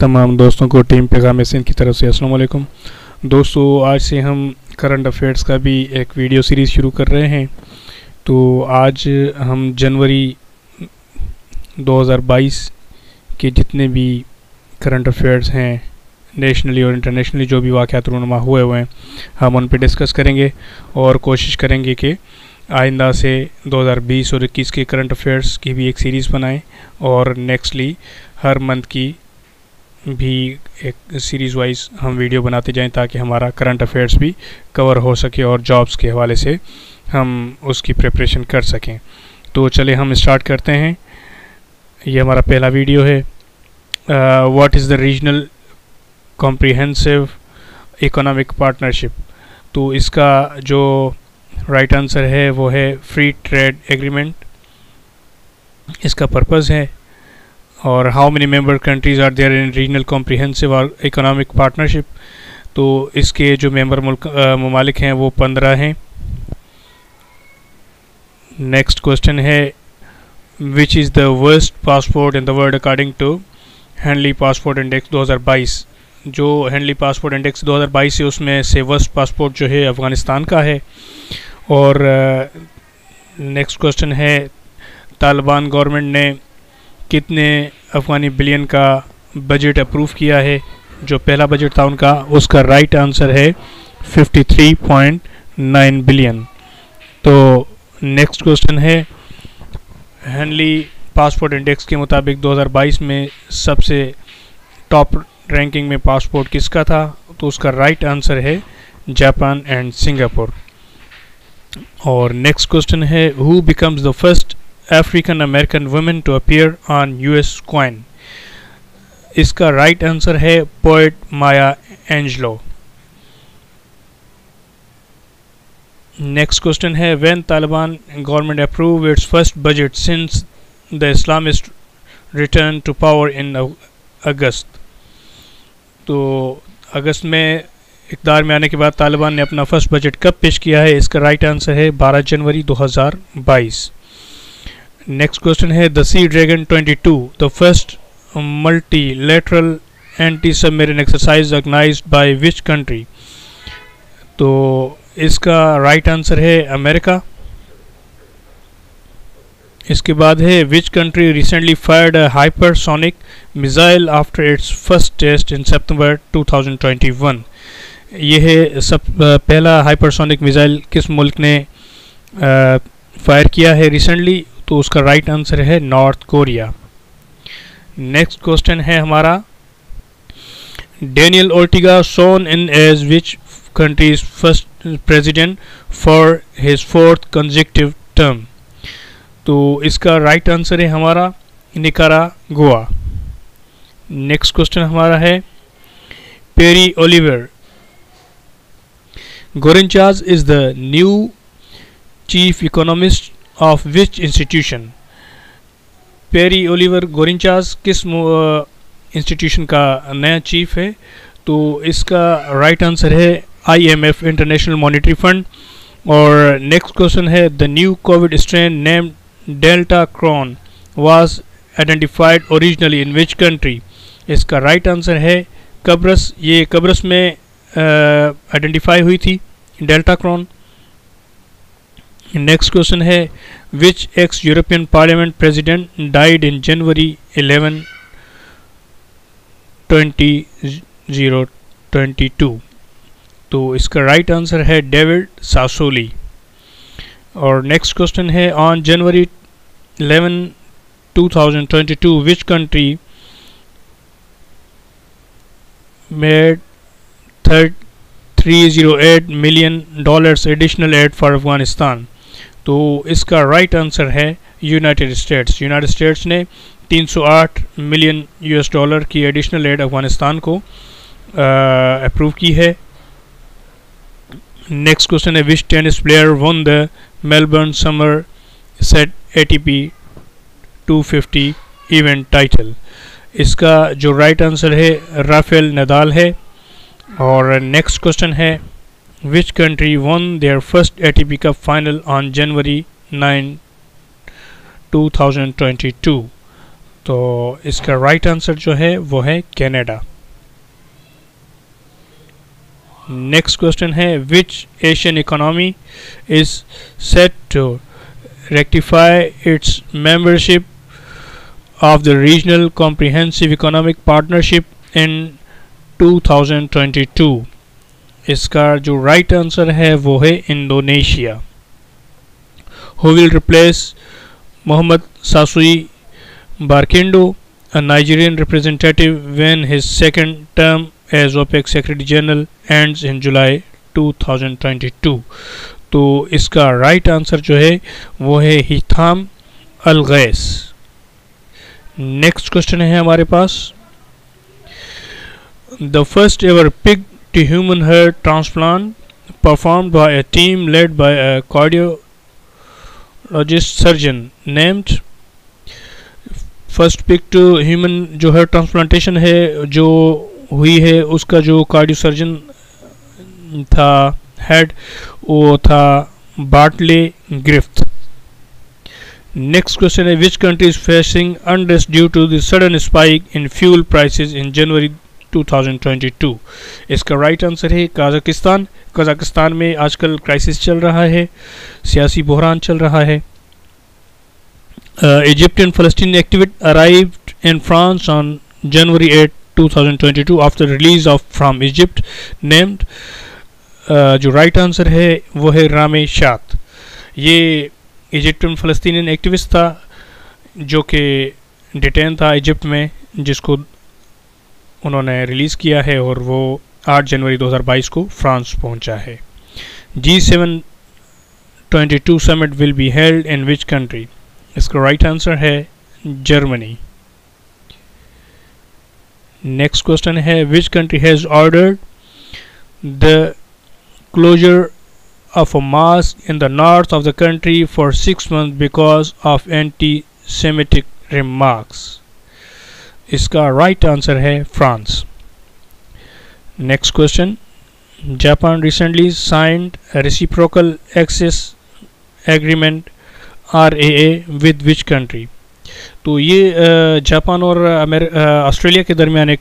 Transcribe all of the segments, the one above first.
तमाम दोस्तों को टीम पैगाम सिंध की तरफ़ से वालेकुम दोस्तों, आज से हम करंट अफेयर्स का भी एक वीडियो सीरीज़ शुरू कर रहे हैं। तो आज हम जनवरी 2022 के जितने भी करंट अफेयर्स हैं, नेशनली और इंटरनेशनली जो भी वाक़ रूनमा हुए हुए हैं, हम उन पर डिस्कस करेंगे और कोशिश करेंगे कि आइंदा से 2020 और 21 के करंट अफेयर्स की भी एक सीरीज़ बनाएँ और नेक्स्टली हर मंथ की भी एक सीरीज़ वाइज हम वीडियो बनाते जाएँ ताकि हमारा करंट अफेयर्स भी कवर हो सके और जॉब्स के हवाले से हम उसकी प्रिपरेशन कर सकें। तो चले हम स्टार्ट करते हैं। ये हमारा पहला वीडियो है। What is the regional comprehensive economic partnership तो इसका जो राइट right आंसर है वो है फ्री ट्रेड एग्रीमेंट इसका पर्पज़ है और how many member countries are there in regional comprehensive और इकोनॉमिक पार्टनरशिप तो इसके जो मेंबर मुल्क ममालिक हैं वो पंद्रह हैं। नेक्स्ट क्वेश्चन है which is the worst passport in the world according to Henley passport index 2022 जो हैंडली पासपोर्ट इंडेक्स 2022 है उसमें से वर्स्ट पासपोर्ट जो है अफ़गानिस्तान का है। और नेक्स्ट uh, क्वेश्चन है तालिबान गवर्नमेंट ने कितने अफगानी बिलियन का बजट अप्रूव किया है? जो पहला बजट था उनका, उसका राइट आंसर है 53.9 बिलियन तो नेक्स्ट क्वेश्चन है हैंडली पासपोर्ट इंडेक्स के मुताबिक 2022 में सबसे टॉप रैंकिंग में पासपोर्ट किसका था? तो उसका राइट आंसर है जापान एंड सिंगापुर और नेक्स्ट क्वेश्चन है who becomes the first African American women to appear on US coin. इसका राइट right आंसर है poet Maya Angelou next question है when Taliban government approve its first budget since the Islamist return to power in August तो अगस्त में, इकदार में आने के बाद तालिबान ने अपना फ़र्स्ट बजट कब पेश किया है? इसका राइट आंसर है 12 जनवरी 2022 नेक्स्ट क्वेश्चन है the sea dragon 22 the first multilateral anti submarine exercise organized by which country तो इसका राइट right आंसर है अमेरिका इसके बाद है which country recently fired hypersonic missile after its first test in September 2021 ये है, सब, पहला हाइपरसोनिक मिसाइल किस मुल्क ने फायर किया है रिसेंटली तो उसका राइट आंसर है नॉर्थ कोरिया नेक्स्ट क्वेश्चन है हमारा। Daniel Ortega sworn in as which countries first president for his fourth consecutive term तो इसका राइट right आंसर है हमारा निकारा गोवा नेक्स्ट क्वेश्चन हमारा है Pierre Olivier Gourinchas is the new chief economist of which institution Pierre Olivier Gourinchas किस institution का नया chief है? तो इसका राइट आंसर है आईएमएफ इंटरनेशनल मॉनिटरी फंड और नेक्स्ट क्वेश्चन है the new Covid strain name Deltacron was identified originally in which country इसका राइट right आंसर है कब्रस। ये कब्रस में आइडेंटिफाई हुई थी डेल्टा क्रॉन नेक्स्ट क्वेश्चन है which ex European parliament president died in January 11 2022 तो इसका राइट आंसर है डेविड सासोली और नेक्स्ट क्वेश्चन है on January 11 2022 which country made third 308 million dollars additional aid for Afghanistan तो इसका राइट आंसर है United States United States ने 308 million US dollar की एडिशनल एड अफ़गानिस्तान को अप्रूव की है। नेक्स्ट क्वेश्चन है which tennis player won the Melbourne summer set ATP 250 event title इसका जो राइट right आंसर है राफेल नदाल है। और नेक्स्ट क्वेश्चन है which country won their first ATP Cup final on January 9 2022 तो इसका राइट आंसर जो है वो है कनाडा नेक्स्ट क्वेश्चन है which Asian economy is set to rectify its membership of the regional comprehensive economic partnership in 2022 इसका जो right right answer है, वो है Indonesia. Who will replace Mohammed सासुई Barkindo a Nigerian representative when his second term as OPEC secretary general end in July 2022 तो इसका right right answer जो है, वो है हिथाम अलगैस नेक्स्ट क्वेश्चन है हमारे पास। The first ever pig to human heart transplant performed by a team led by a cardiologist surgeon named first pig to human जो है ट्रांसप्लांटेशन है, जो हुई है, उसका जो कार्डियो सर्जन था हेड वो था बाटले गिफ्ट नेक्स्ट क्वेश्चन है which country is facing unrest due to the sudden spike in fuel prices in January 2022 इसका राइट आंसर है कजाकिस्तान। कजाकिस्तान में आजकल क्राइसिस चल रहा है। सियासी बहरान चल रहा है। Egyptian Palestinian activist arrived in France on January 8, 2022 after release of from Egypt named uh, जो राइट आंसर है वो है रामे शात ये इजिप्टियन फलस्तीन एक्टिविस्ट था जो कि डिटेन था इजिप्ट में जिसको उन्होंने रिलीज़ किया है और वो 8 जनवरी 2022 को फ्रांस पहुँचा है। G seven twenty two summit will be held in which country इसका राइट आंसर है जर्मनी। नेक्स्ट क्वेश्चन है which country has ordered the closure of a mosque in the north of the country for six months because of anti-Semitic remarks. इसका right right answer है France next question Japan recently signed reciprocal access agreement R A A with which country तो ये Japan और Australia के दरमियान एक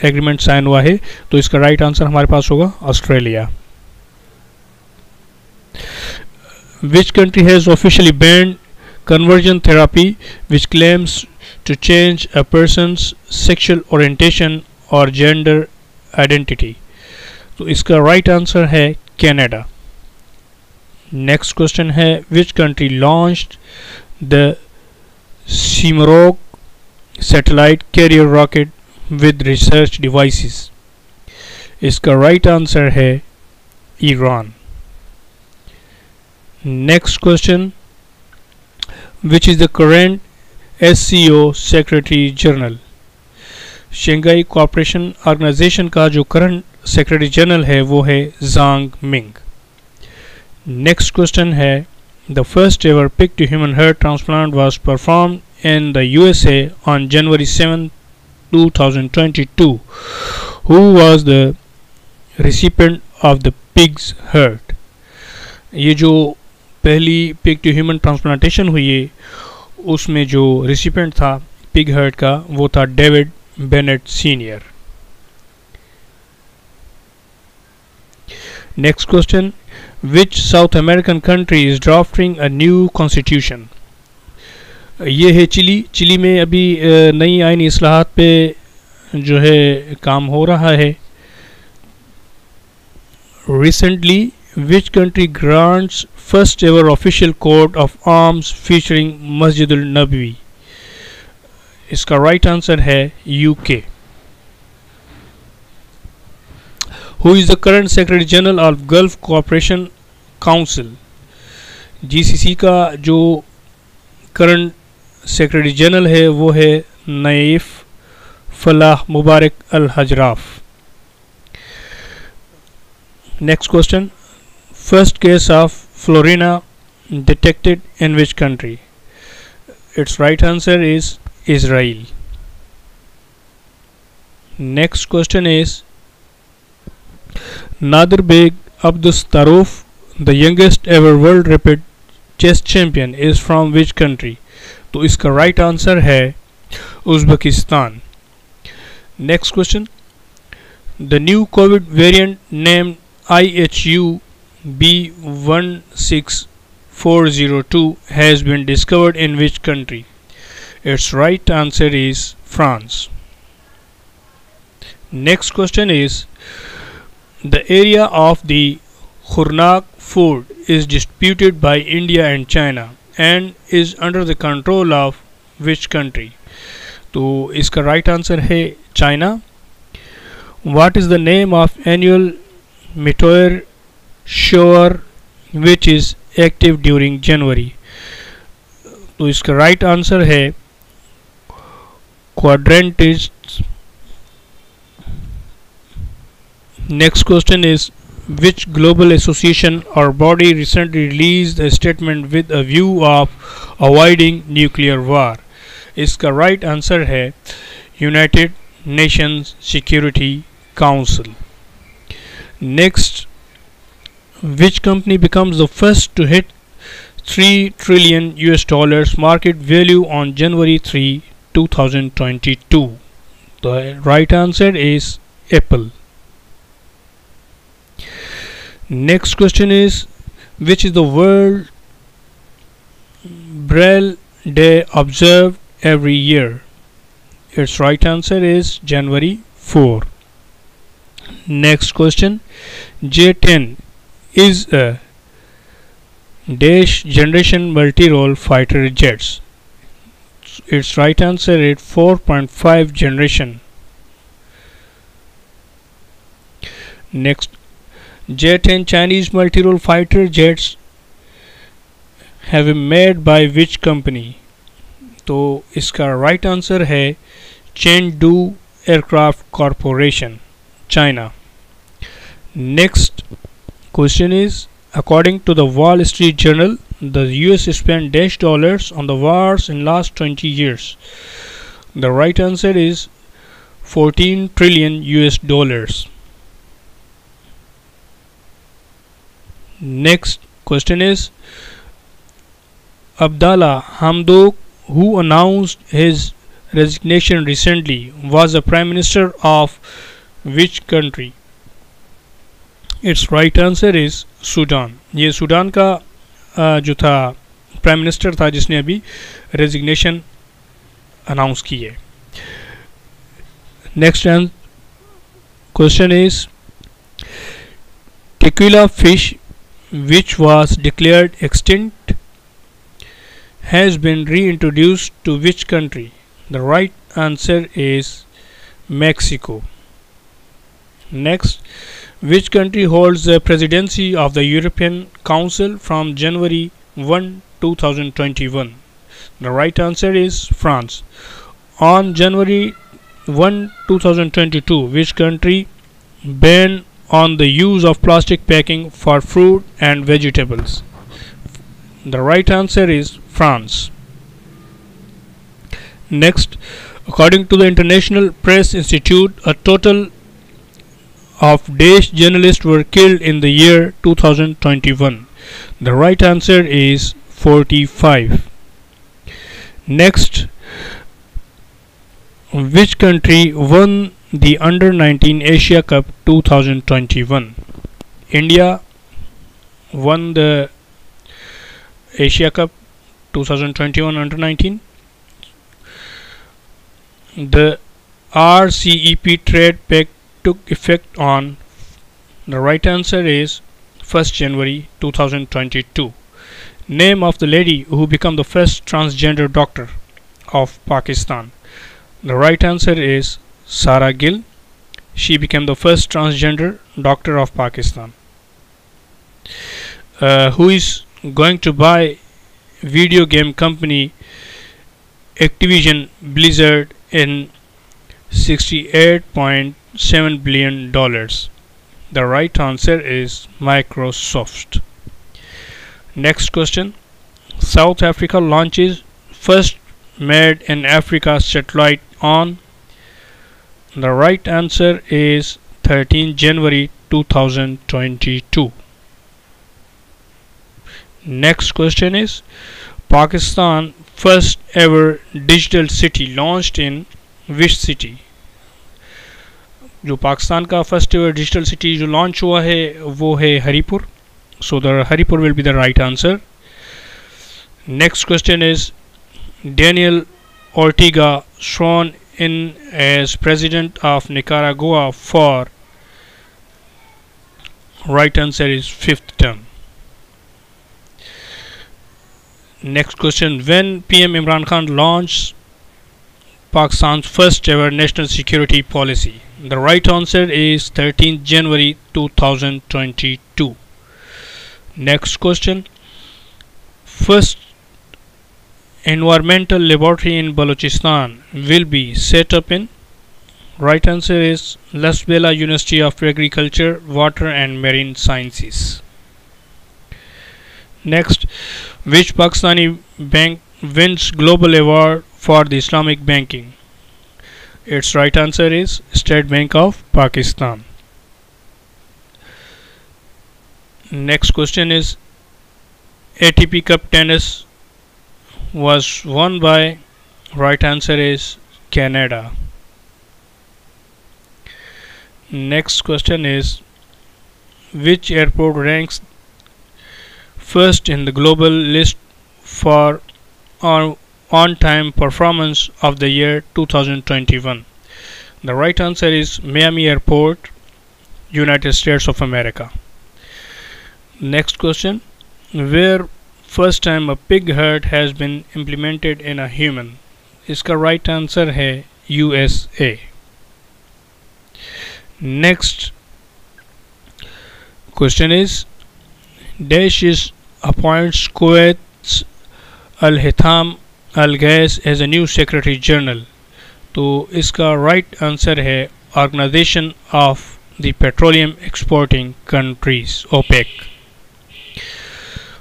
agreement sign हुआ है। तो इसका राइट right आंसर हमारे पास होगा Australia which country has officially banned conversion therapy which claims to change a person's sexual orientation or gender identity तो इसका राइट right आंसर है कनाडा नेक्स्ट क्वेश्चन है which country launched the Simorgh satellite carrier rocket with research devices इसका right right answer है Iran next question which is the current S C O secretary general Shanghai Cooperation Organisation का जो current secretary general है, वो है Zhang Ming next question है the first ever pig to human heart transplant was perform in the USA on January seven two thousand twenty two recipient of the pig's heart ये जो पहली pick to human transplantation हुई है उसमें जो recipient था pig hurt का, वो था David Bennett senior next question which South American country is drafting a new constitution? ये है चिली। चिली में अभी नई आइनी असलाहत पे जो है काम हो रहा है। Recently which country grants first ever official coat of arms featuring Masjid al-Nabawi इसका राइट right आंसर है UK who is the current Secretary General of Gulf Cooperation Council GCC का जो करंट सेक्रेटरी जनरल है वो है Naif Falah Mubarak Al Hajraf next question First case of Florina detected in which country? Its right answer is Israel. Next question is Nadir Beg abdus taruf the youngest ever world rapid chess champion, is from which country? तो इसका right answer है Uzbekistan. Next question. The new COVID variant named IHU B16402 has been discovered in which country? Its right answer is France. Next question is The area of the Khurnak Fort is disputed by India and China and is under the control of which country? So, its correct answer is China. What is the name of annual meteor shower which is active during January तो इसका right right answer है Quadrant is next question is which global association or body recently release the statement with a view of avoiding nuclear war इसका right right answer है United Nations Security Council next which company becomes the first to hit 3 trillion US dollars market value on January 3 2022 the right answer is Apple. Next question is which is the world Braille day observed every year? Its right answer is January 4 next question J10 is a dash generation multi-role fighter jets. Its right answer is 4.5 generation. Next, jet and Chinese multi-role fighter jets have been made by which company? तो इसका right answer है Chengdu aircraft corporation China next Question is according to the Wall Street Journal the US spent dash dollars on the wars in last 20 years. The right answer is 14 trillion US dollars. Next question is Abdallah Hamdok who announced his resignation recently was the prime minister of which country it's right answer is Sudan ये Sudan का जो था prime minister था, जिसने अभी resignation announce की है। Next question is tequila fish which was declared extinct has been reintroduced to which country the right answer is Mexico next which country holds the presidency of the European Council from January 1, 2021? The right answer is France. On January 1, 2022, which country banned on the use of plastic packing for fruit and vegetables? The right answer is France. Next, according to the International Press Institute, a total of Daesh journalists were killed in the year 2021? The right answer is 45. Next, which country won the Under 19 Asia Cup 2021? India won the Asia Cup 2021 Under 19. The RCEP trade pact took effect on the right answer is 1st January 2022 name of the lady who became the first transgender doctor of Pakistan. The right answer is Sarah Gill. She became the first transgender doctor of Pakistan. Uh, who is going to buy video game company Activision Blizzard in 68.7 billion dollars. The right answer is Microsoft. Next question. South Africa launches first made in Africa satellite on. The right answer is 13 January 2022 next question is Pakistan first ever digital city launched in which city जो पाकिस्तान का first digital city जो launch हुआ है, वो है Haripur. So the Haripur will be the right answer next question is Daniel Ortega sworn in as president of Nicaragua for right answer is fifth term next question when P M Imran Khan launch Pakistan's first ever national security policy? The right answer is 13 January 2022. Next question First environmental laboratory in Balochistan will be set up in Right answer is Lasbela University of Agriculture, Water and Marine Sciences. Next, which Pakistani bank wins global award for the Islamic banking? Its right answer is State Bank of Pakistan. Next question is ATP Cup tennis was won by right answer is Canada. Next question is which airport ranks first in the global list for on time performance of the year 2021? The right answer is Miami Airport, United States of America. Next question Where first time a pig herd has been implemented in a human? इसका right answer है USA. Next question is Daesh is appoints Kuwait's Al-Hitham Al-Ghais as a new Secretary General. तो इसका right right answer है Organisation of the Petroleum Exporting Countries OPEC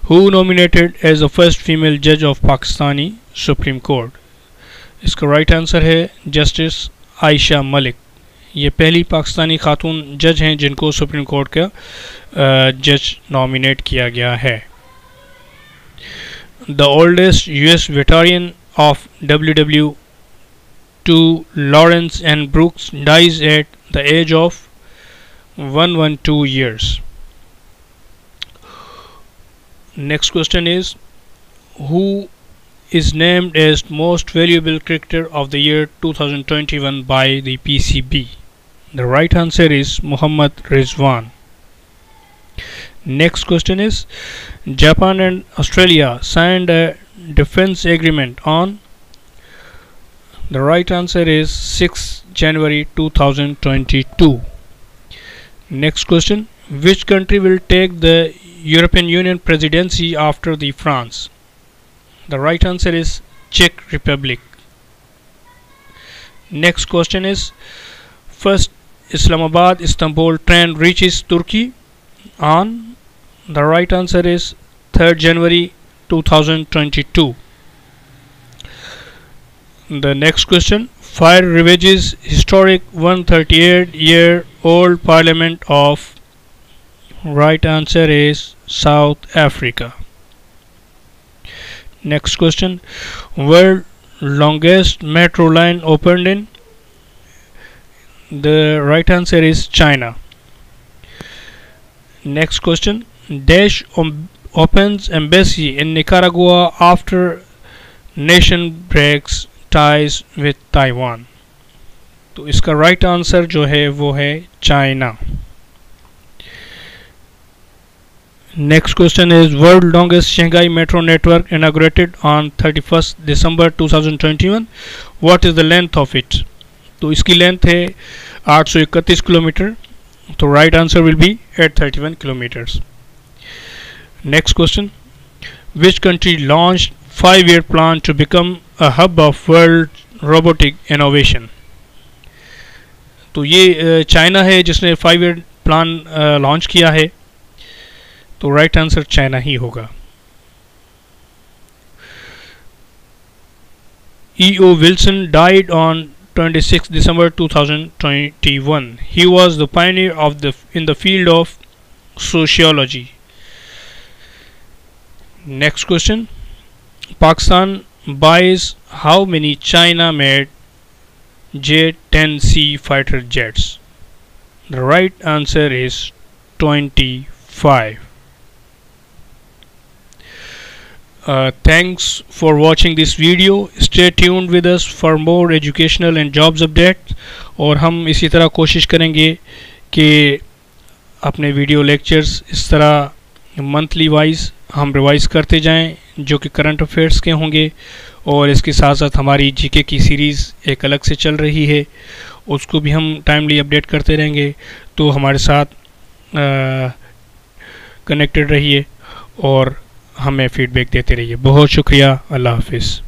who nominated as the first female जज of Pakistani supreme court इसका right right answer है justice Ayesha Malik ये पहली पाकिस्तानी खातून जज हैं जिनको सुप्रीम कोर्ट का जज नॉमिनेट किया गया है। The oldest US veteran of WW2 Lawrence and Brooks dies at the age of 112 years. Next question is who is named as most valuable cricketer of the year 2021 by the PCB? The right answer is Muhammad Rizwan. Next question is Japan and Australia signed a defense agreement on the right answer is 6 January 2022 next question which country will take the European Union presidency after the France? The right answer is Czech Republic. Next question is first Islamabad Istanbul train reaches Turkey on the right answer is 3rd January 2022 the next question fire ravages historic 138 year old parliament of right answer is South Africa. Next question world longest metro line opened in the right answer is China. Next question Daesh opens embassy in Nicaragua after nation breaks ties with Taiwan. तो इसका right answer जो है वो है China next question is world longest Shanghai metro network inaugurated on thirty first December two thousand twenty one what is the length of it तो इसकी length है आठ सौ इकतीस किलोमीटर. तो right answer will be eight thirty one kilometres Next question Which country launched five year plan to become a hub of world robotic innovation? तो ये China है जिसने फाइव ईयर प्लान लॉन्च किया है तो राइट आंसर चाइना ही होगा E.O. Wilson died on 26 December 2021. He was the pioneer of the in the field of sociology. Next question Pakistan buys how many China made J-10C fighter jets? The right answer is 25. Uh, thanks for watching this video stay tuned with us for more educational and jobs updates और हम इसी तरह कोशिश करेंगे कि अपने video lectures इस तरह मंथली वाइज हम रिवाइज करते जाएँ, जो कि करंट अफेयर्स के होंगे, और इसके साथ साथ हमारी जीके की सीरीज़ एक अलग से चल रही है। उसको भी हम टाइमली अपडेट करते रहेंगे तो हमारे साथ कनेक्टेड रहिए, और हमें फीडबैक देते रहिए। बहुत शुक्रिया। अल्लाह हाफिज़।